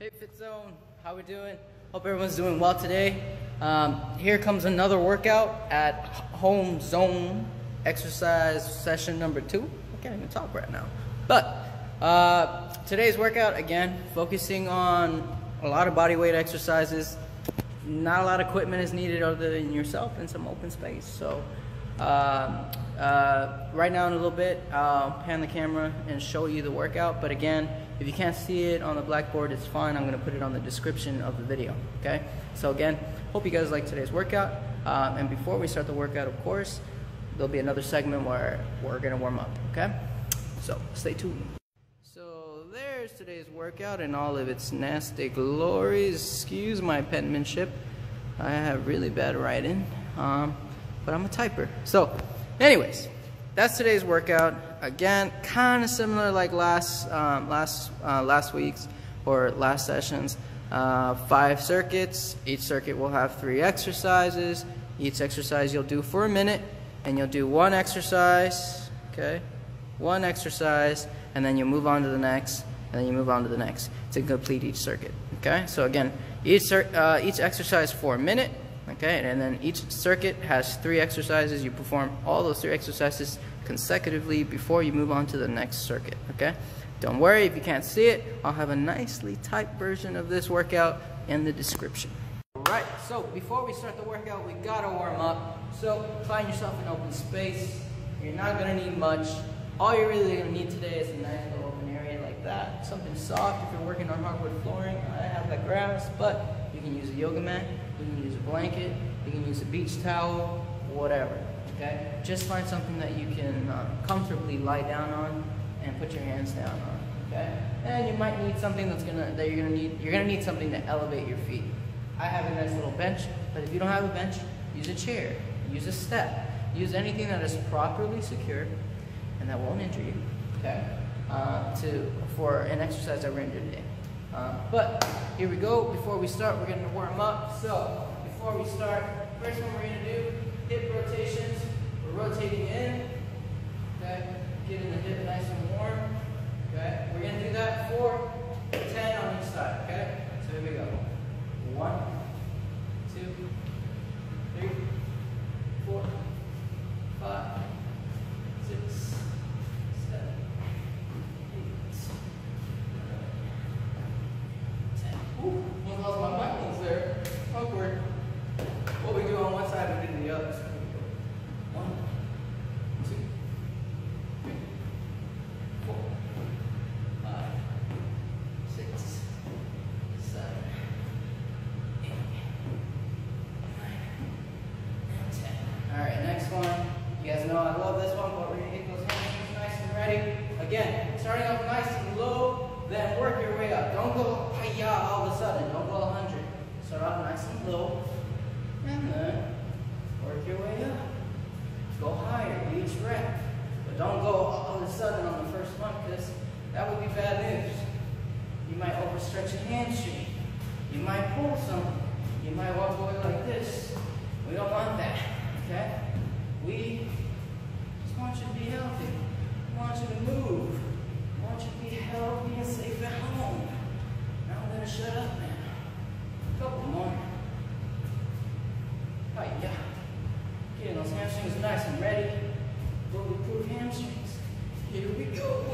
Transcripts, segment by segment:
Hey Fit Zone, how we doing? Hope everyone's doing well today. Um, here comes another workout at Home Zone exercise session number two. I can't even talk right now. But uh, today's workout, again, focusing on a lot of body weight exercises. Not a lot of equipment is needed other than yourself and some open space. So um, uh, right now in a little bit, I'll pan the camera and show you the workout. But again, if you can't see it on the blackboard, it's fine. I'm gonna put it on the description of the video, okay? So again, hope you guys like today's workout. Um, and before we start the workout, of course, there'll be another segment where we're gonna warm up, okay? So stay tuned. So there's today's workout in all of its nasty glories. Excuse my penmanship. I have really bad writing, um, but I'm a typer. So anyways, that's today's workout. Again, kind of similar like last um, last uh, last week's or last sessions. Uh, five circuits. Each circuit will have three exercises. Each exercise you'll do for a minute, and you'll do one exercise. Okay, one exercise, and then you move on to the next, and then you move on to the next to complete each circuit. Okay, so again, each uh, each exercise for a minute. Okay, and then each circuit has three exercises. You perform all those three exercises consecutively before you move on to the next circuit, okay? Don't worry if you can't see it, I'll have a nicely typed version of this workout in the description. All right, so before we start the workout, we gotta warm up. So find yourself an open space. You're not gonna need much. All you're really gonna need today is a nice little open area like that. Something soft if you're working on hardwood flooring. I have that grass, but you can use a yoga mat, you can use a blanket, you can use a beach towel, whatever okay? Just find something that you can uh, comfortably lie down on and put your hands down on, okay? And you might need something that's gonna, that you're gonna need, you're gonna need something to elevate your feet. I have a nice little bench, but if you don't have a bench, use a chair, use a step, use anything that is properly secure and that won't injure you, okay? Uh, to, for an exercise that we're gonna do today. Uh, but here we go. Before we start, we're gonna warm up. So before we start, first one we're gonna do hip rotations. Rotating in, okay? Getting the hip nice and warm, okay? We're gonna do that for 10 on each side, okay? So here we go. One, two, three, four, five, six, seven, eight, nine, ten. Ooh, almost lost my buttons there. Awkward. What we do on one side, we do the other. One, two, three, four, five, six, seven, eight, nine, and ten. All right, next one. You guys know I love this one, but we're gonna get those hamstrings nice and ready. Again, starting off nice and low, then work your way up. Don't go hi-ya all of a sudden. Don't go 100. Start off nice and low, and then work your way up. Go higher each rep. But don't go all of a sudden on the first one because that would be bad news. You might overstretch a hamstring. You might pull something. You might walk away like this. We don't want that, okay? We just want you to be healthy. We want you to move. We want you to be healthy and safe at home. Now I'm gonna shut up now. A couple more. Hi-ya. Getting those hamstrings nice and ready. Bulletproof hamstrings. Here we go.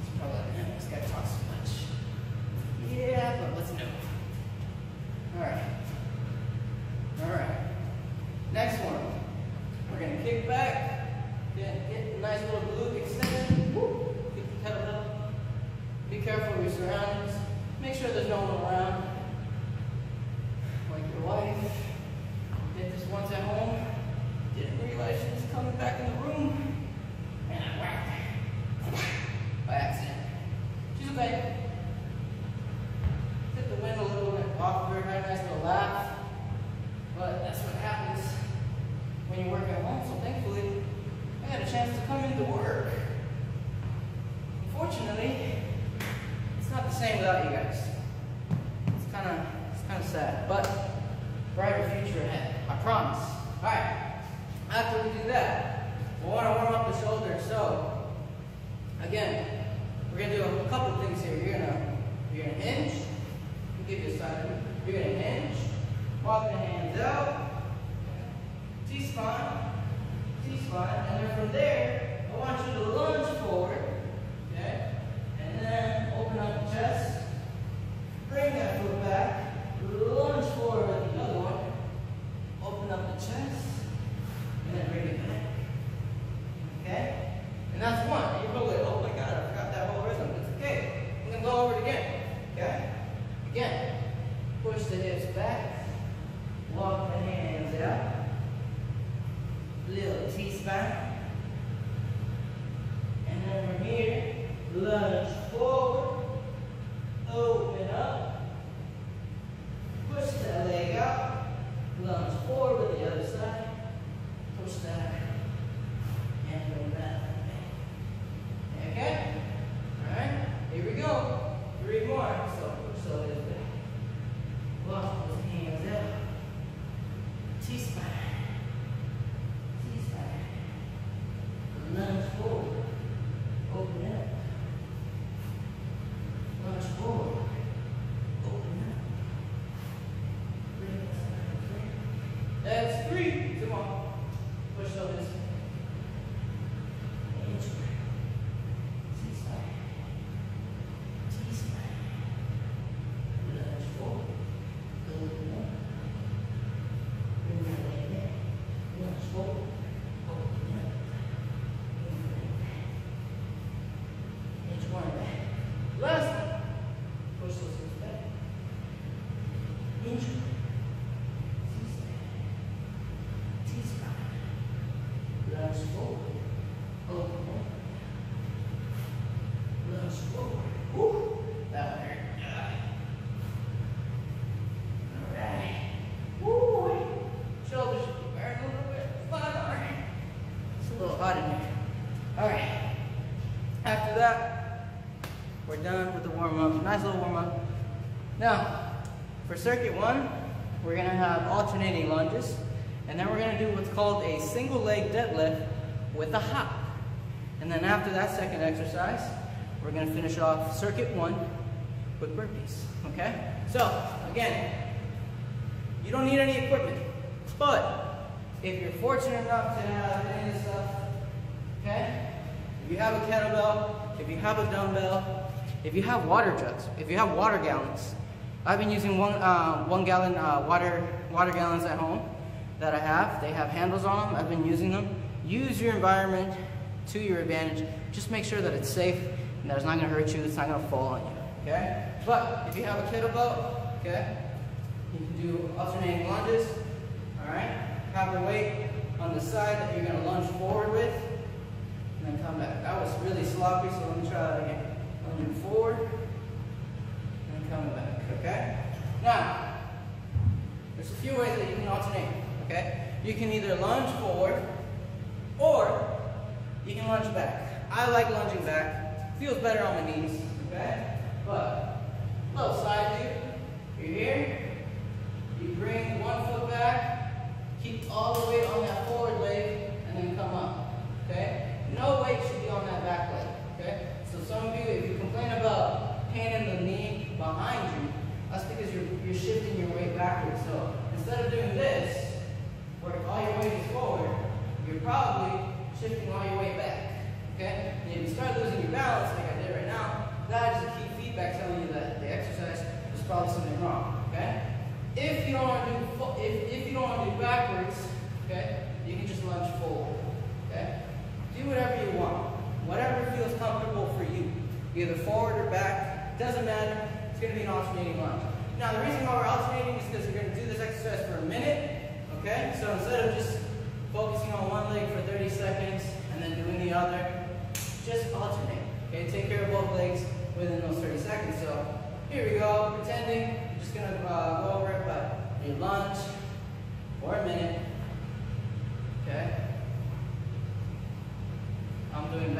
It's probably man, this guy talks too much. Yeah, but let's go. sad, but brighter future ahead. I promise. All right. After we do that, we want to warm up the shoulders. So, again, we're gonna do a couple things here. You're gonna you're gonna hinge. I'll give you a side. You're gonna hinge. Walk the hands out. T spine. T spine. And then from there, I want you to lunge forward. Okay. And then open up the chest. Bring that foot back lunge forward the other one Open up the chest. the hop. And then after that second exercise, we're gonna finish off circuit one with burpees, okay? So, again, you don't need any equipment, but if you're fortunate enough to have any of this stuff, okay? If you have a kettlebell, if you have a dumbbell, if you have water jugs, if you have water gallons, I've been using one, uh, one gallon uh, water, water gallons at home that I have. They have handles on them. I've been using them use your environment to your advantage. Just make sure that it's safe and that it's not going to hurt you, it's not going to fall on you, okay? But if you have a kettlebell, okay, you can do alternating lunges, all right? Have the weight on the side that you're going to lunge forward with, and then come back. That was really sloppy, so let me try that again. Lunging forward, and coming back, okay? Now, there's a few ways that you can alternate, okay? You can either lunge forward, or you can lunge back. I like lunging back. Feels better on my knees. Okay? But low side dude. You're here. You bring one foot back, keep all the weight on that forward leg, and then come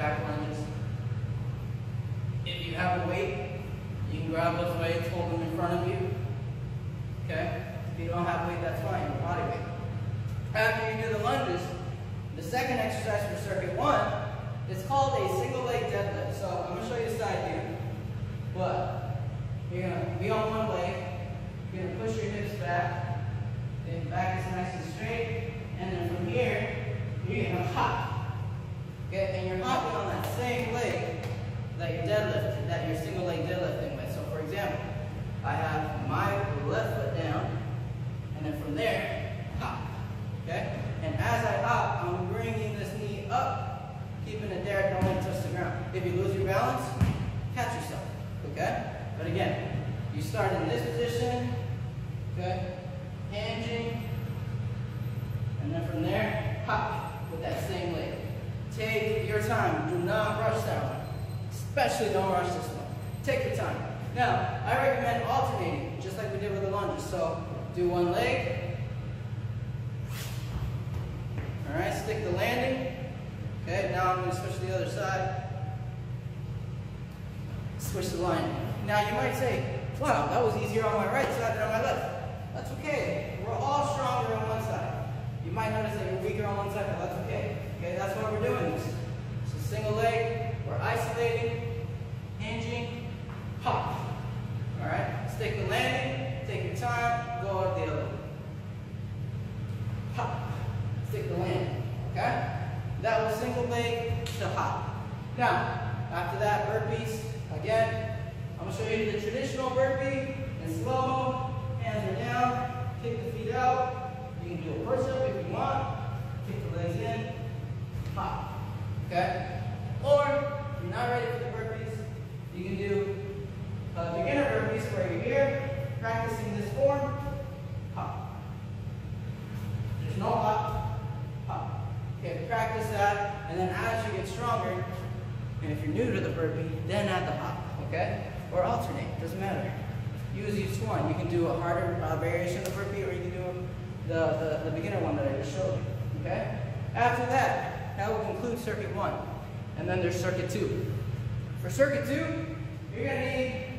back lunges. If you have a weight, you can grab those weights, hold them in front of you, time. Do not rush that one. Especially don't rush this one. Take your time. Now, I recommend alternating, just like we did with the lunges. So, do one leg. All right, stick the landing. Okay, now I'm going to switch to the other side. Switch the line. Now, you might say, wow, that was easier on my right side than on my left. That's okay. We're all stronger on one side. You might notice that you're weaker on one side, but that's okay. Okay, that's why we're doing this. Single leg, we're isolating, hinging, pop. All right, stick the landing, take your time, go up the other. Hop, stick the landing, okay? That was single leg to hop. Now, after that, burpees, again, I'm gonna show you the traditional burpee in slow-mo. Hands are down, kick the feet out. You can do a push-up if you want. Kick the legs in, hop, okay? Or, if you're not ready for the burpees, you can do uh, beginner burpees where you're here, practicing this form, hop. There's no hop, hop. Okay, practice that, and then as you get stronger, and if you're new to the burpee, then add the hop, okay? Or alternate, doesn't matter. Use each one. You can do a harder uh, variation of the burpee, or you can do the, the, the beginner one that I just showed you, okay? After that, that will conclude circuit one. And then there's circuit two. For circuit two, you're gonna need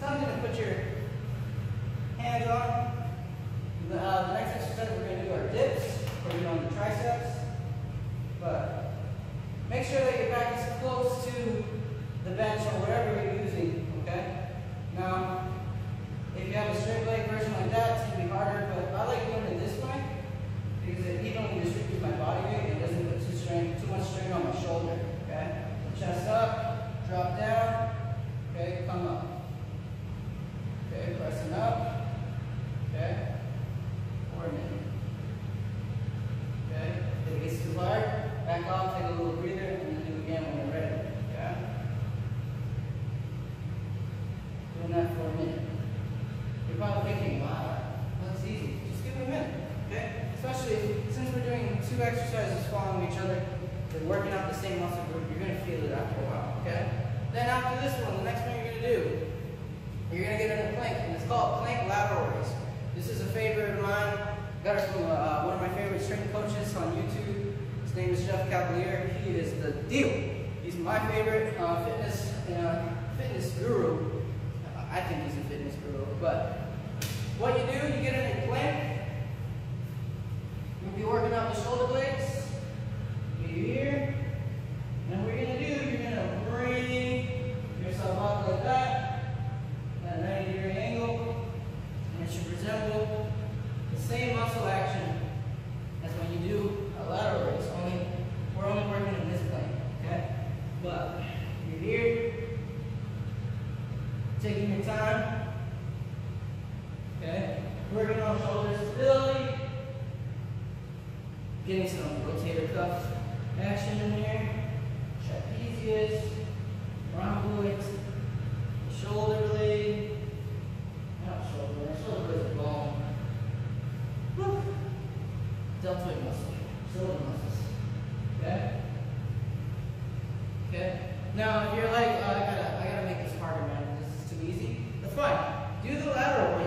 something to put your hands on. The, uh, the next exercise we're going to do are dips, or you know, the triceps. But make sure that your back is close to the bench or whatever you're using, okay? Now, if you have a straight leg version like that, it's going to be harder, but I like doing it this way because it evenly distributes my body weight. It doesn't put too, strain, too much strain on my shoulder, okay? Chest up, drop down, okay, come up. Okay, pressing up. Okay. Coordinate. Okay. If it gets too hard, back off, take a little breather, and then do it again when you're ready. Okay. Doing that for a minute. You're probably thinking, wow, that's easy. Just give it a minute. Okay? Especially since we're doing two exercises following each other, they're working out the same muscle group, you're gonna feel it after a while. Okay? Then after this one, the next one you're gonna do you're gonna get in a plank, and it's called plank lateral raise. This is a favorite of mine. Got it from uh, one of my favorite strength coaches on YouTube. His name is Jeff Cavaliere. He is the deal. He's my favorite fitness fitness guru. I think he's a fitness guru. But what you do, you get in a plank. You'll be working out the shoulder blades. Here. And what you're gonna do, you're gonna bring yourself up like that at a 90 degree angle, and it should resemble the same muscle action as when you do a lateral raise, only we're only working in this plane, okay? But you're here, taking your time, okay? Working on shoulder stability, getting some rotator cuff action in there, trapezius, rhomboids, shoulder blade, not shoulder, shoulder blade is bone. Whew. Deltoid muscle, shoulder muscles. Okay? Okay? Now, if you're like, oh, I gotta, I gotta make this harder, man, this is too easy, that's fine. Do the lateral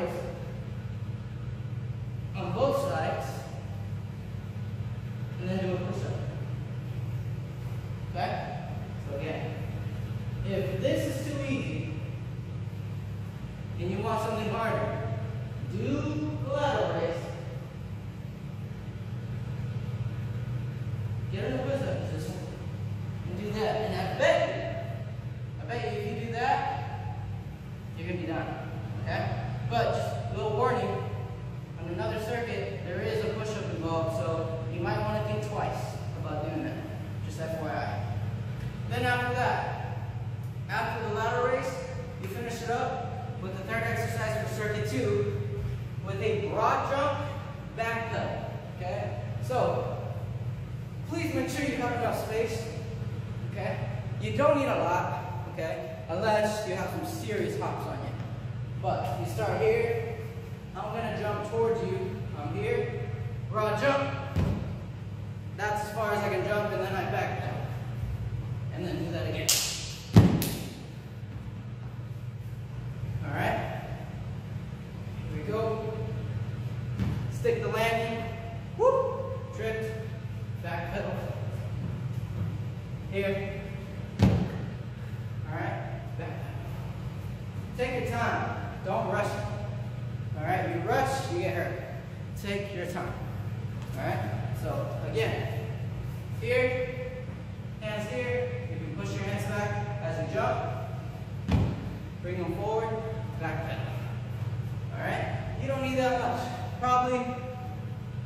Make sure you have enough space, okay? You don't need a lot, okay? Unless you have some serious hops on you. But you start here, I'm gonna jump towards you. I'm here, we're jump. That's as far as I can jump, and then I back down. And then do that again.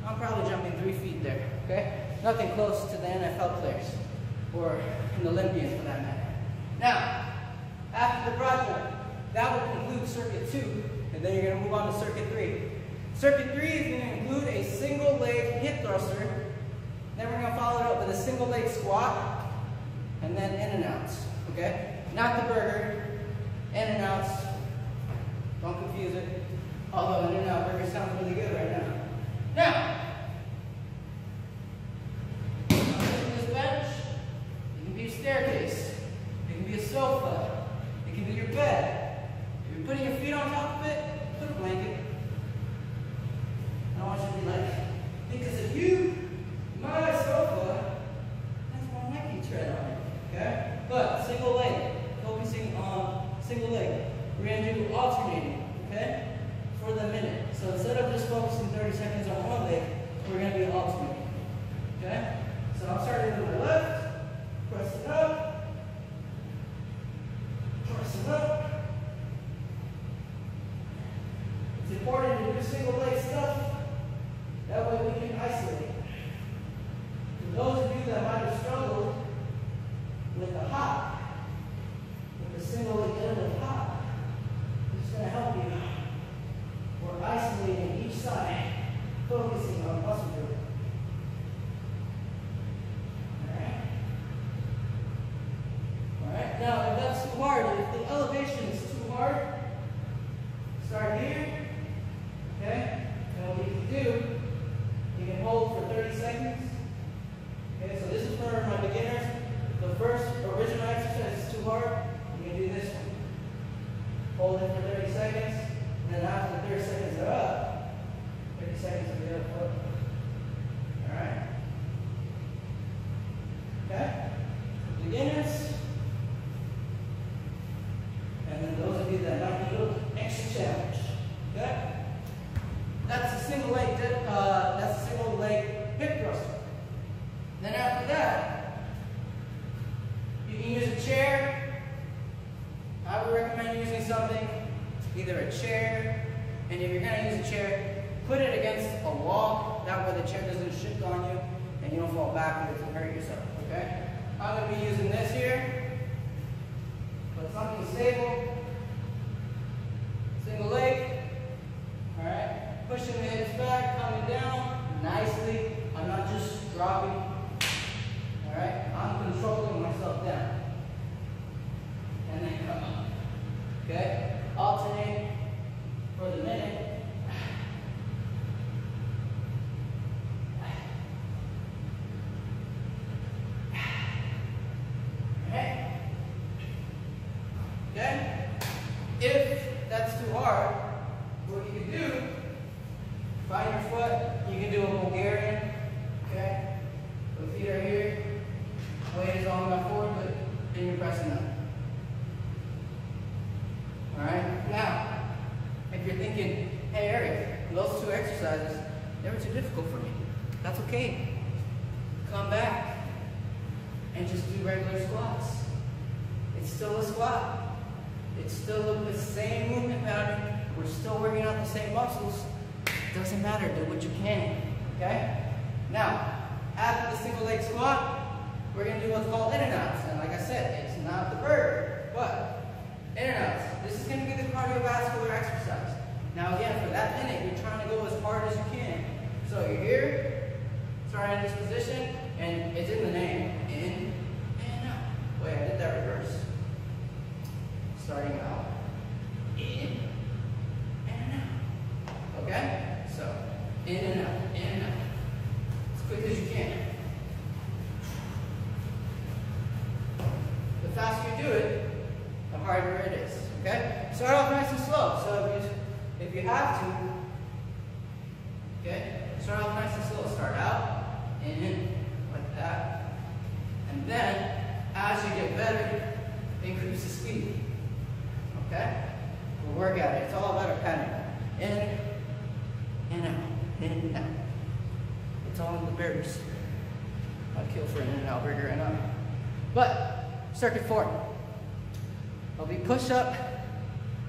I'm probably jumping three feet there, okay? Nothing close to the NFL players or an Olympian for that matter. Now, after the broad that will conclude circuit two, and then you're gonna move on to circuit three. Circuit three is gonna include a single leg hip thruster, then we're gonna follow it up with a single leg squat, and then in and out, okay? Not the burger, in and out, don't confuse it. Although in and out burger sounds really good right now. Now, 30 seconds on one leg, we're going to do alternate. Okay? So I'm starting with my left. And then after 30 seconds are up, 30 seconds of the other foot. Okay? right now. But circuit four. I'll be push up.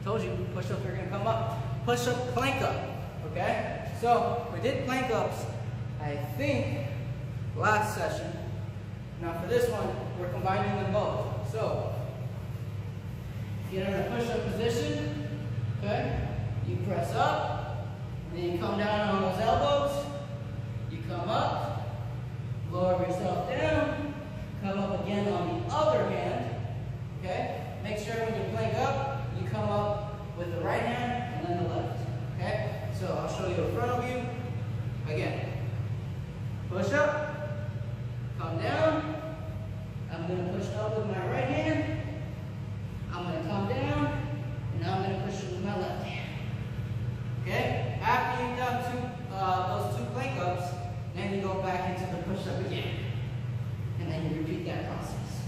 Told you push ups are gonna come up. Push up, plank up. Okay? So we did plank ups, I think, last session. Now for this one, we're combining them both. So get in a push up position. Okay? You press up, then you come down on those elbows, you come up, Lower yourself down. Come up again on the other hand. Okay? Make sure when you plank up, you come up with the right hand and then the left. Okay? So I'll show you in front of you. Again. Push up. Come down. I'm going to push up with my right hand. I'm going to come down. And I'm going to push with my left hand. Okay? After you've done two, uh, those two plank ups, push up again. And then you repeat that process.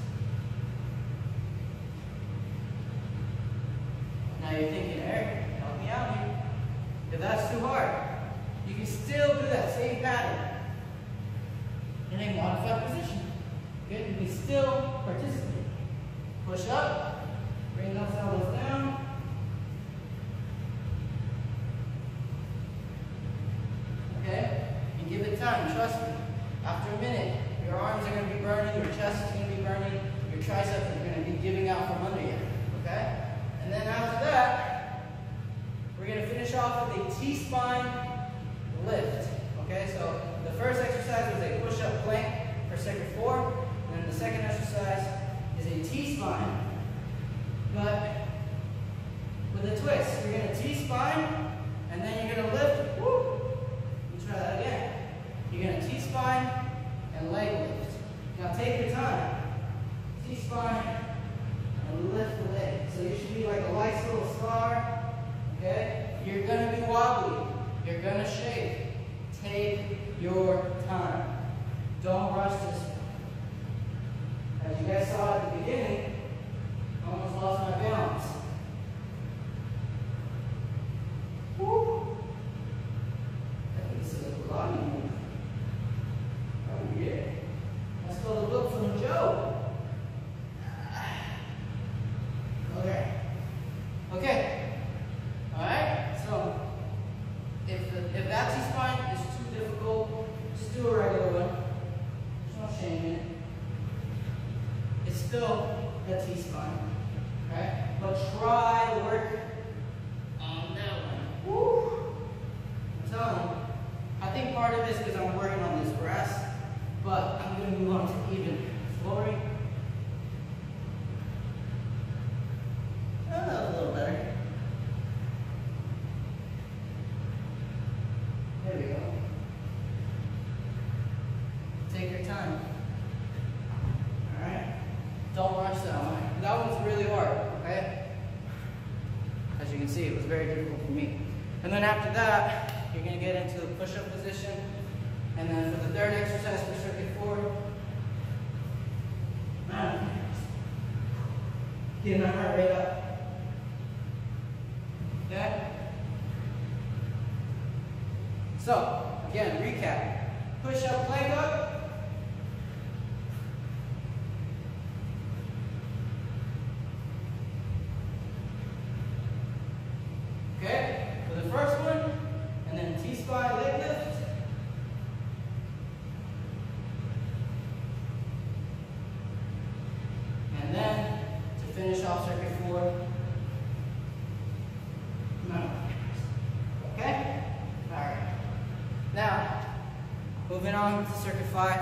five,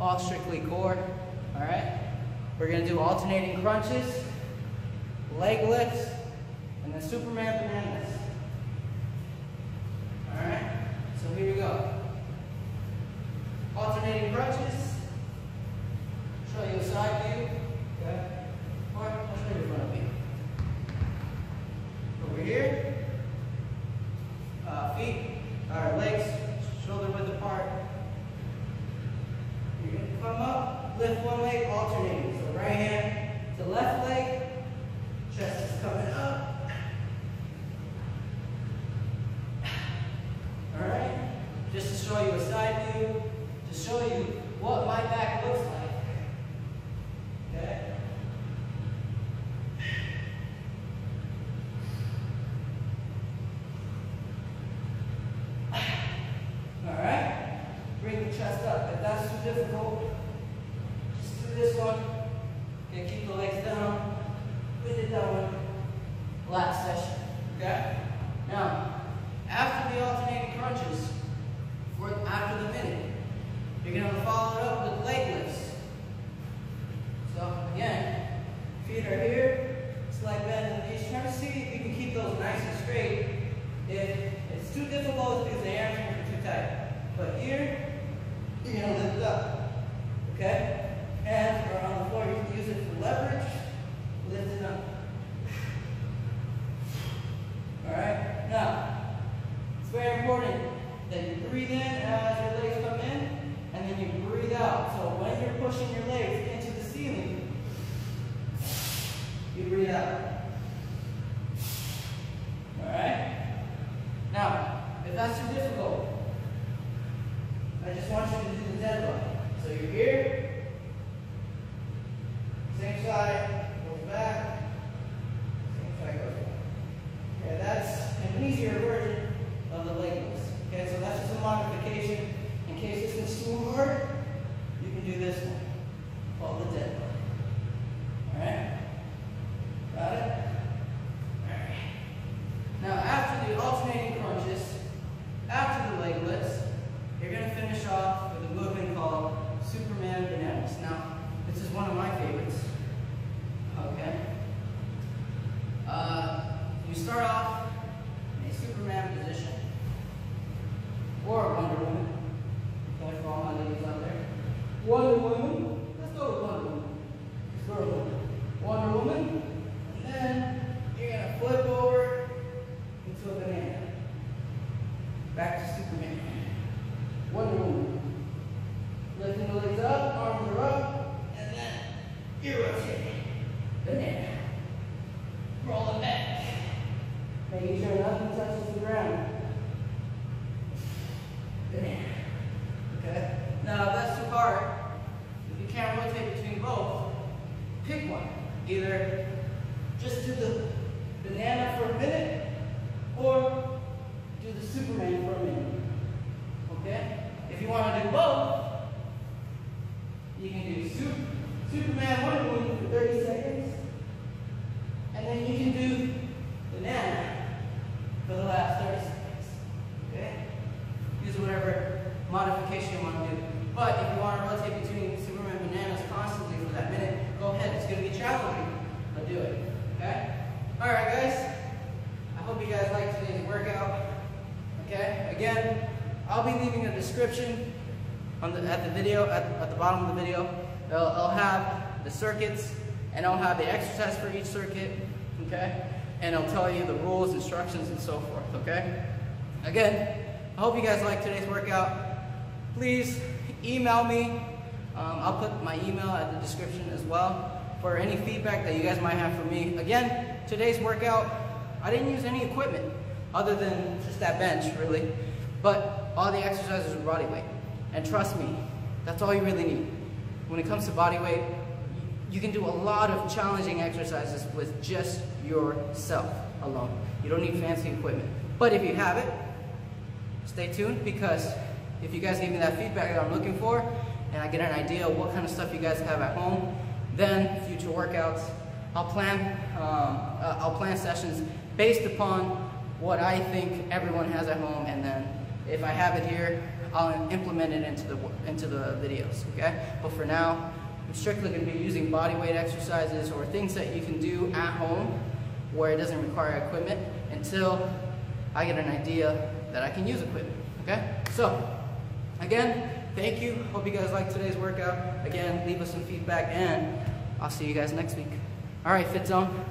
all strictly core, all right? We're gonna do alternating crunches, leg lifts, If you want to do both, you can do Sup Superman Wonder Woman for 30 seconds, and then you can do banana for the last 30 seconds. Okay? Use whatever modification you want to do. But if you want to rotate between Superman bananas constantly for that minute, go ahead. It's going to be challenging, but do it. Okay? Alright, guys. I hope you guys liked today's workout. Okay? Again, I'll be leaving a description on the, at the video, at, at the bottom of the video. It'll, it'll have the circuits, and it'll have the exercise for each circuit, okay? And it'll tell you the rules, instructions, and so forth, okay? Again, I hope you guys liked today's workout. Please email me. Um, I'll put my email at the description as well for any feedback that you guys might have for me. Again, today's workout, I didn't use any equipment other than just that bench, really. But all the exercises were body weight. And trust me, that's all you really need. When it comes to body weight, you can do a lot of challenging exercises with just yourself alone. You don't need fancy equipment. But if you have it, stay tuned because if you guys give me that feedback that I'm looking for, and I get an idea of what kind of stuff you guys have at home, then future workouts, I'll plan, um, uh, I'll plan sessions based upon what I think everyone has at home, and then if I have it here, I'll implement it into the into the videos. Okay, but for now, I'm strictly going to be using body weight exercises or things that you can do at home where it doesn't require equipment until I get an idea that I can use equipment. Okay, so again, thank you. Hope you guys liked today's workout. Again, leave us some feedback, and I'll see you guys next week. All right, Fit Zone.